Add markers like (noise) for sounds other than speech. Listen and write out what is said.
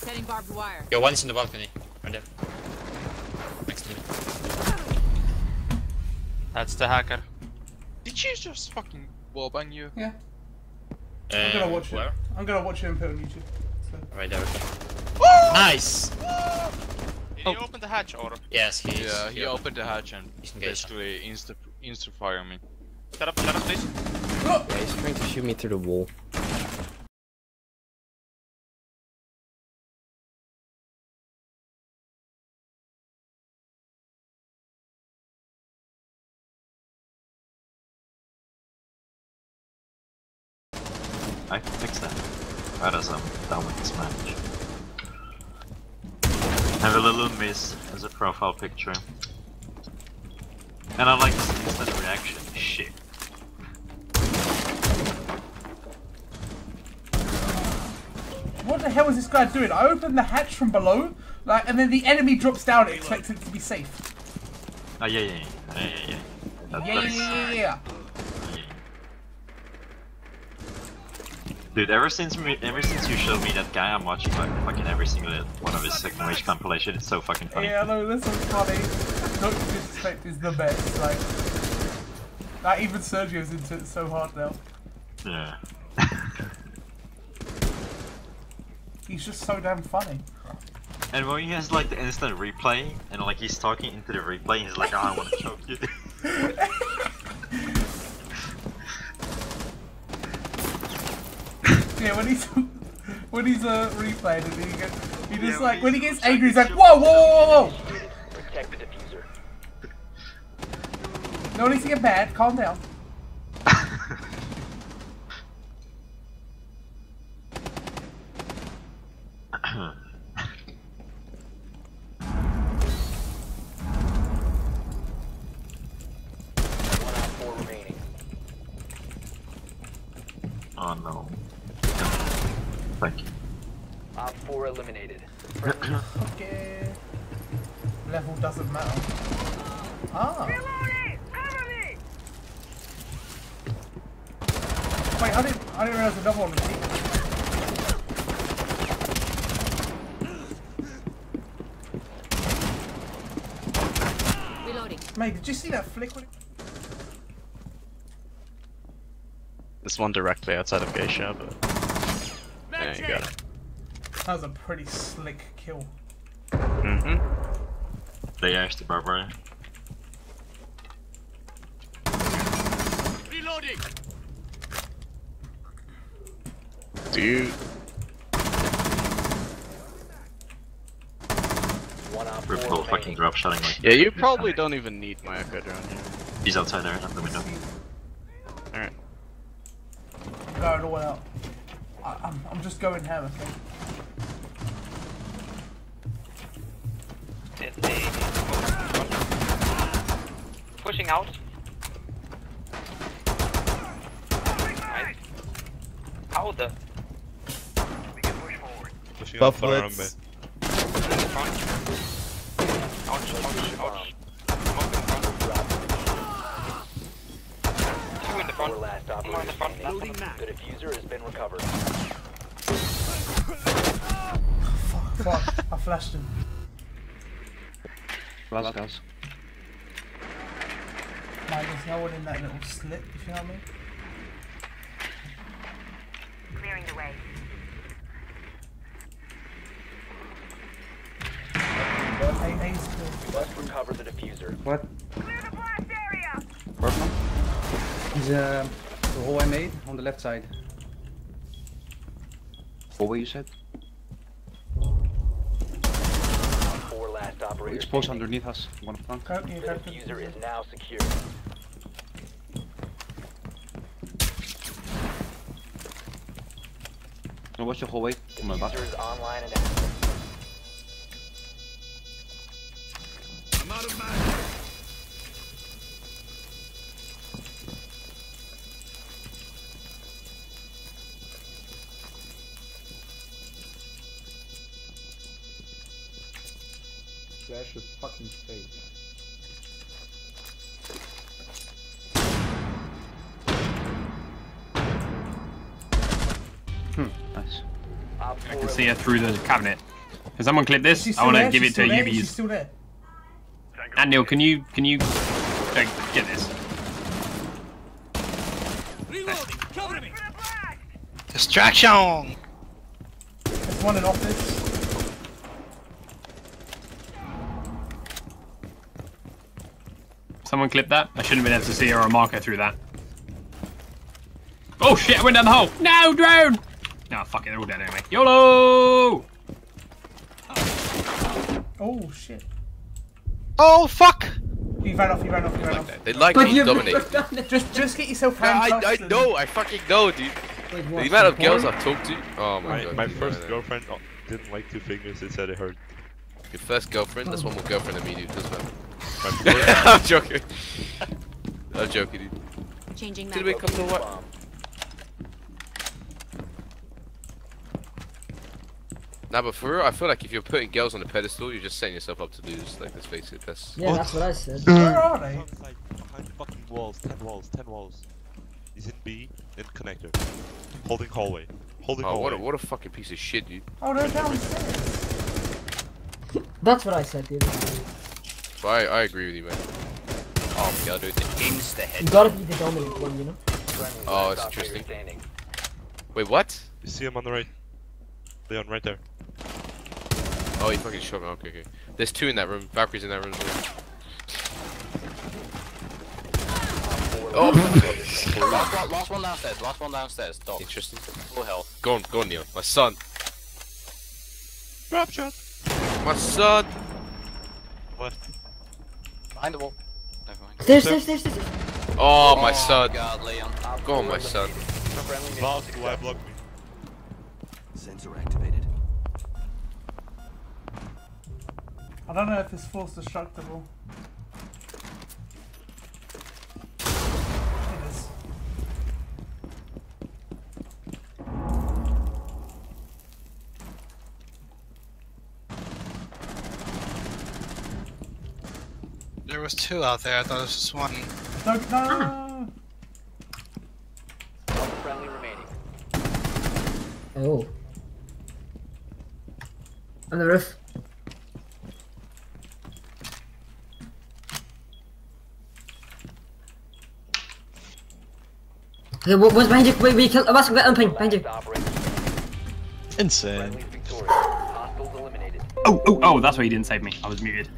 Setting barbed wire. Yo, one's in the balcony. Right there. Next to me. That's the hacker. Did she just fucking wallbang you? Yeah, Uh, I'm gonna watch where? it. I'm gonna watch it and put it on YouTube. So. Right there. Nice! Did you open the hatch or? Yes, he's. Yeah, he opened the hatch and He's engaged. basically insta insta fire me. Shut up, shut up, please. Yeah, he's trying to shoot me through the wall. I can fix that. Right as I'm done with this match. Have a little miss as a profile picture. And I like this instant reaction. Shit. What the hell is this guy doing? I opened the hatch from below, like, and then the enemy drops down, expecting it to be safe. Oh yeah, yeah, yeah, yeah, yeah. yeah. That, Yeah, yeah, that's- yeah, yeah, yeah. yeah. Dude, ever since me, ever since you showed me that guy, I'm watching like fucking every single one of his second wage compilation. It's so fucking funny. Yeah, no, this is funny. Not disrespect is the best. Like, like even Sergio's into it so hard now. Yeah. He's just so damn funny. And when he has like the instant replay, and like he's talking into the replay, he's like, oh, I want to choke you. (laughs) Yeah, when he's (laughs) when he's uh replaying and he gets, he just Yeah, when like when he gets angry, he's like, whoa, whoa, whoa, whoa, whoa. Protect the diffuser. No need to get mad. Calm down. (laughs) Thank you. Op four eliminated. Okay. Level doesn't matter. Ah. Wait, I didn't. I didn't realize another one was here. Reloading. Mate, did you see that flick? when it- There's one directly outside of Geisha, but. Yeah, you got it. That was a pretty slick kill. Mm-hmm. They asked the barbarian. Reloading! Dude. One op Rip fucking drop shotting like. Yeah, you probably don't even need my echo drone here. He's outside there at the window. Alright. I'm all out. I, I'm, I'm just going ham, okay? Pushing out. Nice. How the? Bufflets. Front. Ouch, ouch, ouch. Smoke in front. Two in the Four front. Last One more in the front. operator. The diffuser has been recovered. Fuck, I flashed him. Last guys. Mate, there's no one in that little slit, if you know what I mean? Clearing the way. A, A's good. Must recover the diffuser. What? Clear the blast area. Workman? He's uh, the hole I made on the left side. Hallway, you said? Four last operator. Exposed standing. underneath us. One front. Go, yeah, The go for is now secure. No, watch the hallway. On my back. Diffuser is online and active. Flash is fucking fake. Nice. I can see it through the cabinet. Can someone clip this? I want to give She's it to still there? She's UBs. still there. And Neil, can you can you uh, get this? Distraction! There's one in office. Someone clip that. I shouldn't have been able to see or a marker through that. Oh shit! I went down the hole. No drone. No, fuck it. They're all dead anyway. YOLO! Oh shit. Oh fuck! He ran off, he ran off, he ran off. They like But being you- dominated. (laughs) Just just get yourself Yeah, I, handcuffed. I know, I fucking know, dude. Wait, The amount of girls? I've talked to. Oh my, My, god. my first no, no. girlfriend uh, didn't like two fingers, it said it hurt. Your first girlfriend? That's one more girlfriend than me, dude. Doesn't matter. My first- (laughs) (laughs) I'm joking. I'm joking, dude. Changing Did mag. we come to what? Bomb. Nah, but for real, I feel like if you're putting girls on a pedestal, you're just setting yourself up to lose. Like, let's face it. That's. Yeah, that's what I said. Where are they? Outside, behind the fucking walls, 10 walls, 10 walls. He's in B, in connector. Holding hallway. Holding Oh, what hallway. a, what a fucking piece of shit, dude. Oh, they're downstairs. That's what I said, dude. But I, I agree with you, man. Oh, we gotta do the insta You gotta be the dominant one, you know? Oh, it's interesting. Wait, what? You see him on the right. Leon, right there. Oh, he fucking shot me. Okay, okay. There's two in that room. Valkyrie's in that room. Oh! well. Four Oh. last one, last one downstairs, last one downstairs. Dog. Interesting. Full health. Go on, go on, Neil. My son. Drop shot! My son. What? Behind the wall. Never mind. Stairs, stairs, stairs, stairs. Oh, my oh, son. God, Leon. Go on, my son. eliminated. Valve, why block me? Sensor activated. I don't know if this force destructible. There was two out there. I thought it was just one. Don't, no, no, no, no. One friendly remaining. Oh. On the roof. Okay, what was behind you? Wait, wait, kill. What's behind you? Behind you. Last operator. Insane. Friendly victorious. Hostiles eliminated. Oh, oh, oh, that's why you didn't save me. I was muted.